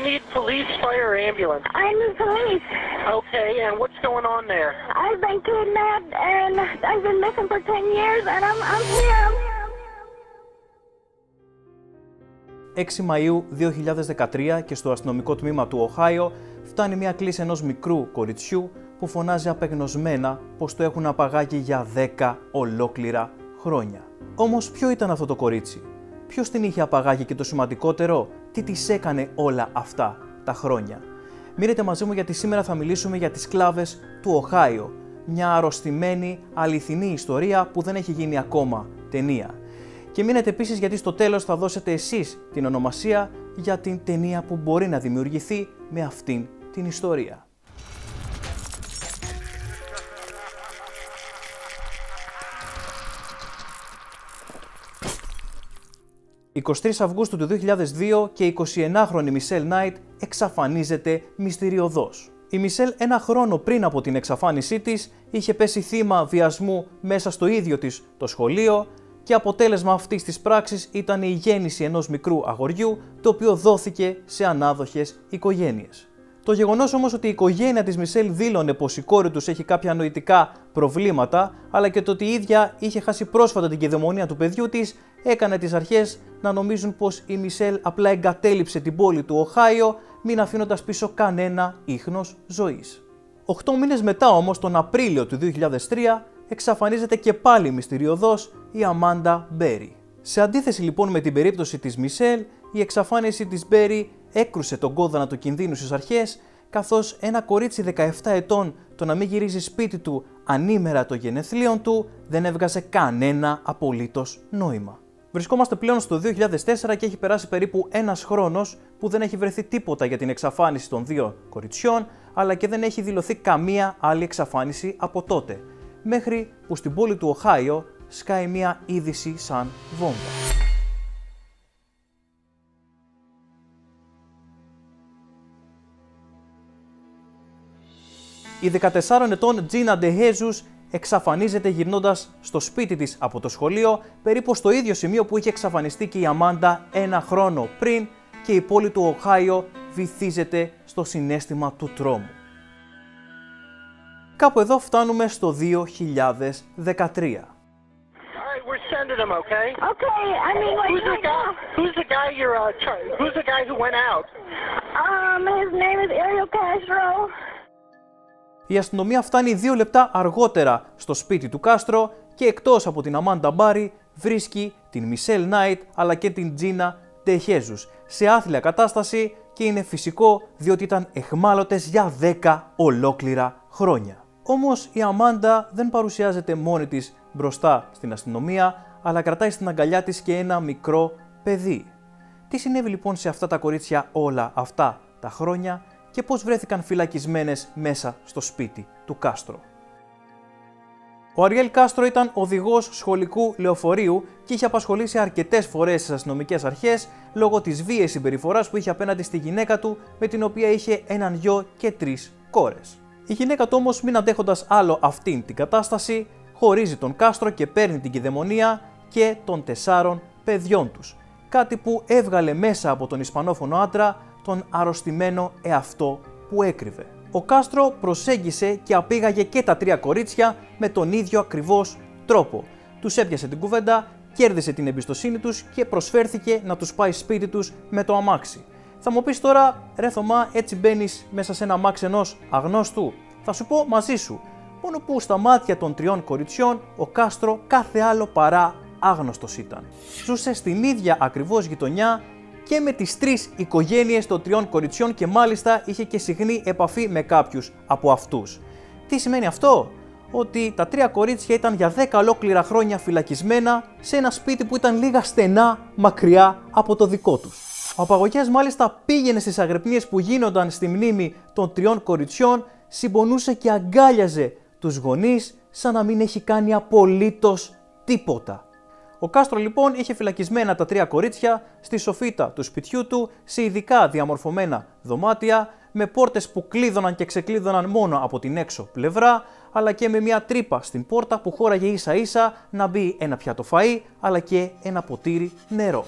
you need police, fire, or ambulance? I need police. Okay, and what's going on there? I've been kidnapped and I've been missing for 10 years and I'm, I'm here. 6 Μαΐου 2013 και στο αστυνομικό τμήμα του Οχάιο φτάνει μια κλίση ενός μικρού κοριτσιού που φωνάζει απεγνωσμένα πως το έχουν απαγάγει για 10 ολόκληρα χρόνια. Όμως ποιο ήταν αυτό το κορίτσι, ποιος την είχε απαγάγει και το σημαντικότερο, τι της έκανε όλα αυτά τα χρόνια. Μείνετε μαζί μου γιατί σήμερα θα μιλήσουμε για τις κλάβες του Οχάιο, μια αρρωστημένη αληθινή ιστορία που δεν έχει γίνει ακόμα ταινία. Και μείνετε επίσης γιατί στο τέλος θα δώσετε εσείς την ονομασία για την ταινία που μπορεί να δημιουργηθεί με αυτήν την ιστορία. 23 Αυγούστου του 2002 και η 29χρονη Μισελ Νάιτ εξαφανίζεται μυστηριωδώς. Η Μισελ ένα χρόνο πριν από την εξαφάνισή της είχε πέσει θύμα βιασμού μέσα στο ίδιο της το σχολείο και αποτέλεσμα αυτής της πράξης ήταν η γέννηση ενός μικρού αγοριού το οποίο δόθηκε σε ανάδοχες οικογένειες. Το γεγονός όμως ότι η οικογένεια της Μισελ δήλωνε πως η κόρη τους έχει κάποια νοητικά προβλήματα, αλλά και το ότι η ίδια είχε χάσει πρόσφατα την κυδαιμονία του παιδιού της, έκανε τις αρχές να νομίζουν πως η Μισελ απλά εγκατέλειψε την πόλη του Οχάιο, μην αφήνοντας πίσω κανένα ίχνος ζωής. Οχτώ μήνες μετά όμως, τον Απρίλιο του 2003, εξαφανίζεται και πάλι μυστηριωδώ η Αμάντα Μπέρι. Σε αντίθεση λοιπόν με την περίπτωση της Μισελ, η εξαφάνιση της Μπέρι έκρουσε τον κόδωνα του κινδύνου στις αρχές, καθώς ένα κορίτσι 17 ετών το να μην γυρίζει σπίτι του ανήμερα των γενεθλίων του δεν έβγαζε κανένα απολύτως νόημα. Βρισκόμαστε πλέον στο 2004 και έχει περάσει περίπου ένας χρόνος που δεν έχει βρεθεί τίποτα για την εξαφάνιση των δύο κοριτσιών, αλλά και δεν έχει δηλωθεί καμία άλλη εξαφάνιση από τότε. Μέχρι που στην πόλη του Οχάιο σκάει μια είδηση σαν βόμβα. Η 14 ετών Τζίνα Ντεχέζους εξαφανίζεται γυρνώντας στο σπίτι της από το σχολείο, περίπου στο ίδιο σημείο που είχε εξαφανιστεί και η Αμάντα ένα χρόνο πριν και η πόλη του Οχάιο βυθίζεται στο συνέστημα του τρόμου. Κάπου εδώ φτάνουμε στο 2013 sending him, okay? Okay, I mean, like, Who's the guy? Who's the guy you're? Uh, try- who's the guy who went out? um, his name is Ariel Castro. Η αστυνομία φτάνει δύο λεπτά αργότερα στο σπίτι του Κάστρο και εκτός από την Αμάντα Μπάρι βρίσκει την Μισελ Νάιτ αλλά και την Τζίνα Τεχέζους σε άθλια κατάσταση και είναι φυσικό διότι ήταν εχμάλωτες για 10 ολόκληρα χρόνια. Όμως η Αμάντα δεν παρουσιάζεται μόνη της μπροστά στην αστυνομία, αλλά κρατάει στην αγκαλιά της και ένα μικρό παιδί. Τι συνέβη λοιπόν σε αυτά τα κορίτσια όλα αυτά τα χρόνια; Και πώς βρέθηκαν φυλακισμένες μέσα στο σπίτι του Κάστρο. Ο Αριέλ Κάστρο ήταν οδηγός σχολικού λεωφορείου και είχε απασχολήσει αρκετές φορές στις αστυνομικές αρχές λόγω της βίαιης συμπεριφοράς που είχε απέναντι στη γυναίκα του, με την οποία είχε έναν γιο και τρεις κόρες. Η γυναίκα του όμως, μην αντέχοντας άλλο αυτήν την κατάσταση, χωρίζει τον Κάστρο και παίρνει την κυδαιμονία και των τεσσάρων παιδιών τους. Κάτι που έβγαλε μέσα από τον Ισπανόφωνο άντρα τον αρρωστημένο εαυτό που έκρυβε. Ο Κάστρο προσέγγισε και απήγαγε και τα τρία κορίτσια με τον ίδιο ακριβώς τρόπο. Τους έπιασε την κουβέντα, κέρδισε την εμπιστοσύνη τους και προσφέρθηκε να τους πάει σπίτι τους με το αμάξι. Θα μου πεις τώρα, ρε Θωμά, έτσι μπαίνεις μέσα σε ένα αμάξι ενός αγνώστου; Θα σου πω μαζί σου, μόνο που στα μάτια των τριών κοριτσιών ο Κάστρο κάθε άλλο παρά άγνωστος ήταν. Ζούσε στην ίδια ακριβώς γειτονιά και με τις τρεις οικογένειες των τριών κοριτσιών και μάλιστα είχε και συχνή επαφή με κάποιους από αυτούς. Τι σημαίνει αυτό; Ότι τα τρία κορίτσια ήταν για 10 ολόκληρα χρόνια φυλακισμένα σε ένα σπίτι που ήταν λίγα στενά μακριά από το δικό τους. Ο Απαγωγιάς μάλιστα πήγαινε στις αγρυπνίες που γίνονταν στη μνήμη των τριών κοριτσιών, συμπονούσε και αγκάλιαζε τους γονείς σαν να μην έχει κάνει απολύτως τίποτα. Ο Κάστρο λοιπόν είχε φυλακισμένα τα τρία κορίτσια στη σοφίτα του σπιτιού του σε ειδικά διαμορφωμένα δωμάτια με πόρτες που κλείδωναν και ξεκλείδωναν μόνο από την έξω πλευρά αλλά και με μια τρύπα στην πόρτα που χώραγε ίσα ίσα να μπει ένα πιάτο φαΐ αλλά και ένα ποτήρι νερό.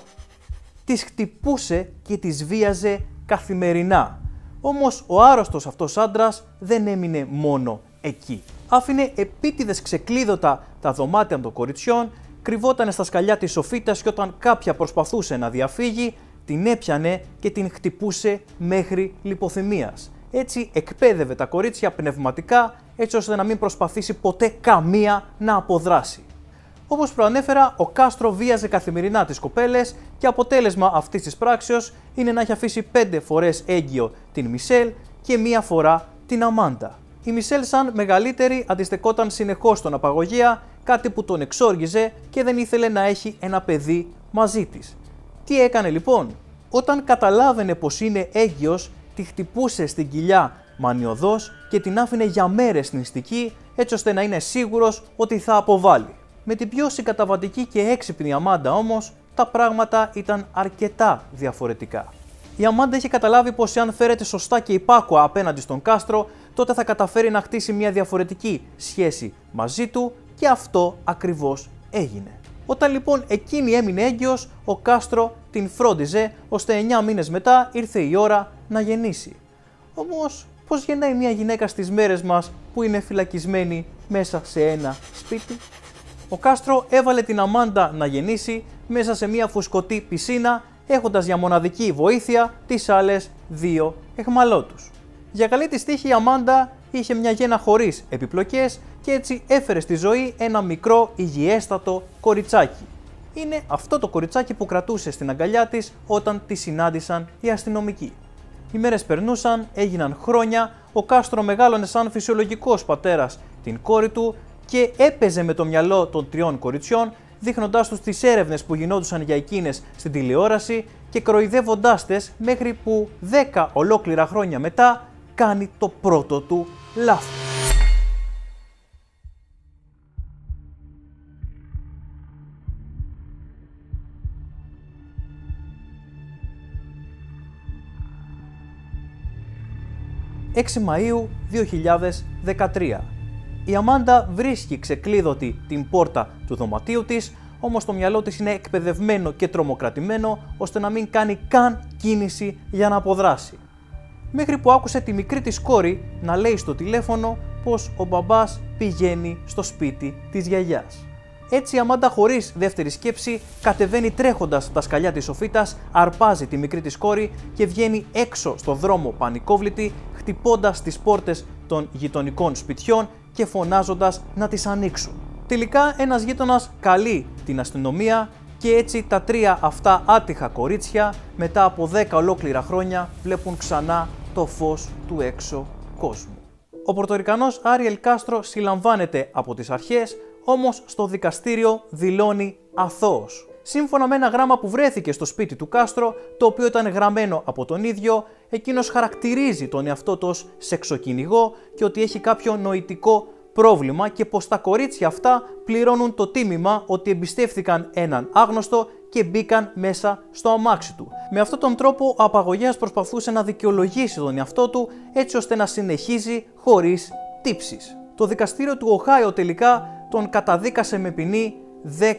Τις χτυπούσε και τις βίαζε καθημερινά. Όμως ο άρρωστος αυτός άντρας δεν έμεινε μόνο εκεί. Άφηνε επίτηδες ξεκλείδωτα τα δωμάτια των κοριτσιών, κρυβόταν στα σκαλιά της σοφίτας και όταν κάποια προσπαθούσε να διαφύγει, την έπιανε και την χτυπούσε μέχρι λιποθυμίας. Έτσι εκπαίδευε τα κορίτσια πνευματικά έτσι ώστε να μην προσπαθήσει ποτέ καμία να αποδράσει. Όπως προανέφερα, ο Κάστρο βίαζε καθημερινά τις κοπέλες και αποτέλεσμα αυτής της πράξεως είναι να έχει αφήσει πέντε φορές έγκυο την Μισελ και μία φορά την Αμάντα. Η Μισελ σαν μεγαλύτερη αντιστεκόταν συνεχώς στον απαγωγία, κάτι που τον εξόργιζε και δεν ήθελε να έχει ένα παιδί μαζί της. Τι έκανε λοιπόν, όταν καταλάβαινε πως είναι έγκυος, τη χτυπούσε στην κοιλιά μανιωδώς και την άφηνε για μέρες νηστική έτσι ώστε να είναι σίγουρος ότι θα αποβάλει. Με την πιο συγκαταβατική και έξυπνη Αμάντα όμως, τα πράγματα ήταν αρκετά διαφορετικά. Η Αμάντα είχε καταλάβει πως εάν φέρεται σωστά και υπάκουα απέναντι στον Κάστρο, τότε θα καταφέρει να χτίσει μια διαφορετική σχέση μαζί του και αυτό ακριβώς έγινε. Όταν λοιπόν εκείνη έμεινε έγκυος, ο Κάστρο την φρόντιζε ώστε 9 μήνες μετά ήρθε η ώρα να γεννήσει. Όμως πώς γεννάει μια γυναίκα στις μέρες μας που είναι φυλακισμένη μέσα σε ένα σπίτι; Ο Κάστρο έβαλε την Αμάντα να γεννήσει μέσα σε μια φουσκωτή πισίνα έχοντας για μοναδική βοήθεια τις άλλες δύο εχμαλώτους. Για καλή τη τύχη η Αμάντα είχε μια γέννα χωρίς επιπλοκές και έτσι έφερε στη ζωή ένα μικρό υγιέστατο κοριτσάκι. Είναι αυτό το κοριτσάκι που κρατούσε στην αγκαλιά της όταν τη συνάντησαν οι αστυνομικοί. Οι μέρες περνούσαν, έγιναν χρόνια, ο Κάστρο μεγάλωνε σαν φυσιολογικός πατέρας την κόρη του και έπαιζε με το μυαλό των τριών κοριτσιών, δείχνοντάς τους τις έρευνες που γινόντουσαν για εκείνες στην τηλεόραση και κροϊδεύοντάς τες μέχρι που 10 ολόκληρα χρόνια μετά κάνει το πρώτο του λάθος. 6 Μαΐου 2013. Η Αμάντα βρίσκει ξεκλείδωτη την πόρτα του δωματίου της, όμως το μυαλό της είναι εκπαιδευμένο και τρομοκρατημένο ώστε να μην κάνει καν κίνηση για να αποδράσει. Μέχρι που άκουσε τη μικρή της κόρη να λέει στο τηλέφωνο πως ο μπαμπάς πηγαίνει στο σπίτι της γιαγιάς. Έτσι η Αμάντα χωρίς δεύτερη σκέψη κατεβαίνει τρέχοντας τα σκαλιά της σοφίτας, αρπάζει τη μικρή της κόρη και βγαίνει έξω στο δρόμο πανικόβλητη, χτυπώντας τις πόρτες των γειτονικών σπιτιών και φωνάζοντας να τις ανοίξουν. Τελικά ένας γείτονας καλεί την αστυνομία και έτσι τα τρία αυτά άτυχα κορίτσια μετά από 10 ολόκληρα χρόνια βλέπουν ξανά το φως του έξω κόσμου. Ο Πορτορικανός Άριελ Κάστρο συλλαμβάνεται από τις αρχές όμως στο δικαστήριο δηλώνει αθώος. Σύμφωνα με ένα γράμμα που βρέθηκε στο σπίτι του Κάστρο, το οποίο ήταν γραμμένο από τον ίδιο, εκείνος χαρακτηρίζει τον εαυτό του ως σεξοκυνηγό και ότι έχει κάποιο νοητικό πρόβλημα και πως τα κορίτσια αυτά πληρώνουν το τίμημα ότι εμπιστεύθηκαν έναν άγνωστο και μπήκαν μέσα στο αμάξι του. Με αυτόν τον τρόπο ο απαγωγέας προσπαθούσε να δικαιολογήσει τον εαυτό του έτσι ώστε να συνεχίζει χωρίς τύψεις. Το δικαστήριο του Οχάιο τελικά τον καταδίκασε με ποινή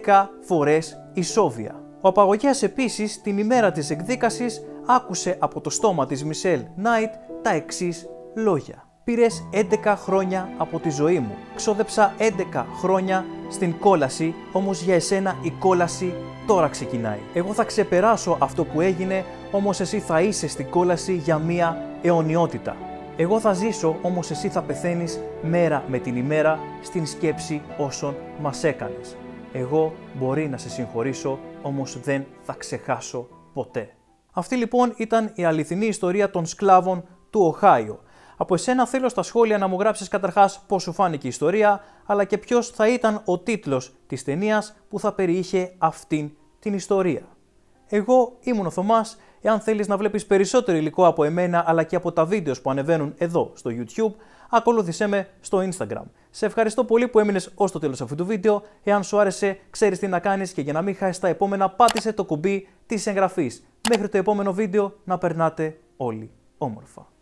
10 φορές ισόβια. Ο απαγωγέας επίσης την ημέρα της εκδίκασης άκουσε από το στόμα της Μισελ Νάιτ τα εξής λόγια. Πήρες 11 χρόνια από τη ζωή μου. Ξόδεψα 11 χρόνια στην κόλαση, όμως για εσένα η κόλαση τώρα ξεκινάει. Εγώ θα ξεπεράσω αυτό που έγινε, όμως εσύ θα είσαι στην κόλαση για μία αιωνιότητα. Εγώ θα ζήσω, όμως εσύ θα πεθαίνεις μέρα με την ημέρα στην σκέψη όσων μας έκανες. Εγώ μπορεί να σε συγχωρήσω, όμως δεν θα ξεχάσω ποτέ. Αυτή λοιπόν ήταν η αληθινή ιστορία των σκλάβων του Οχάιο. Από εσένα θέλω στα σχόλια να μου γράψεις καταρχάς πώς σου φάνηκε η ιστορία, αλλά και ποιος θα ήταν ο τίτλος της ταινίας που θα περιείχε αυτήν την ιστορία. Εγώ ήμουν ο Θωμάς Εάν θέλεις να βλέπεις περισσότερο υλικό από εμένα αλλά και από τα βίντεος που ανεβαίνουν εδώ στο YouTube, ακολούθησέ με στο Instagram. Σε ευχαριστώ πολύ που έμεινες ως το τέλος αυτού του βίντεο. Εάν σου άρεσε, ξέρεις τι να κάνεις και για να μην χάσεις τα επόμενα, πάτησε το κουμπί της εγγραφής. Μέχρι το επόμενο βίντεο να περνάτε όλοι όμορφα.